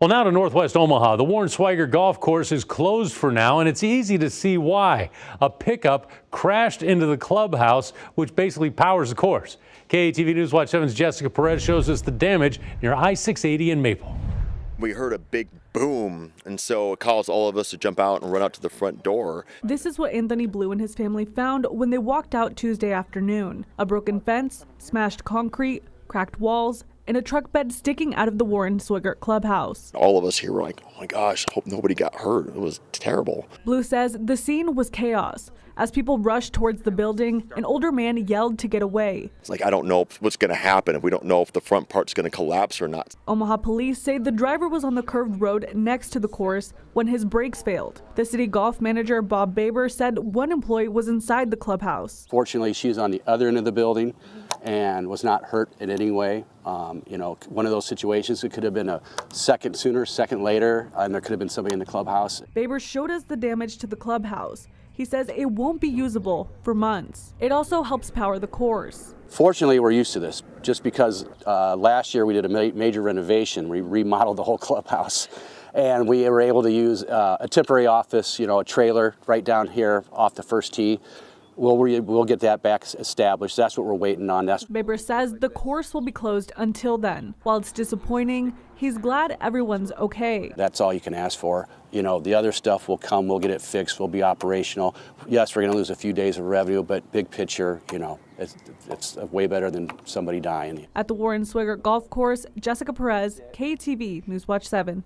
Well, now to Northwest Omaha. The Warren Swigart Golf Course is closed for now, and it's easy to see why. A pickup crashed into the clubhouse, which basically powers the course. KETV News Watch 7's Jessica Perez shows us the damage near I 680 in Maple. We heard a big boom, and so it caused all of us to jump out and run out to the front door. This is what Anthony Blue and his family found when they walked out Tuesday afternoon a broken fence, smashed concrete, cracked walls, and a truck bed sticking out of the Warren Swigart clubhouse. All of us here were like, oh my gosh, I hope nobody got hurt. It was terrible. Blue says the scene was chaos. As people rushed towards the building, an older man yelled to get away. It's like, I don't know what's going to happen if we don't know if the front part's going to collapse or not. Omaha police say the driver was on the curved road next to the course when his brakes failed. The city golf manager, Bob Baber, said one employee was inside the clubhouse. Fortunately, she was on the other end of the building and was not hurt in any way. Um, you know, one of those situations, it could have been a second sooner, second later, and there could have been somebody in the clubhouse. Baber showed us the damage to the clubhouse. He says it won't be usable for months. It also helps power the course. Fortunately, we're used to this just because uh, last year we did a ma major renovation. We remodeled the whole clubhouse and we were able to use uh, a temporary office, you know, a trailer right down here off the first tee. We'll, we'll get that back established. That's what we're waiting on. That's Baber says the course will be closed until then. While it's disappointing, he's glad everyone's okay. That's all you can ask for. You know, the other stuff will come. We'll get it fixed. We'll be operational. Yes, we're going to lose a few days of revenue, but big picture, you know, it's, it's way better than somebody dying. At the Warren Swigart Golf Course, Jessica Perez, KETV News Watch 7.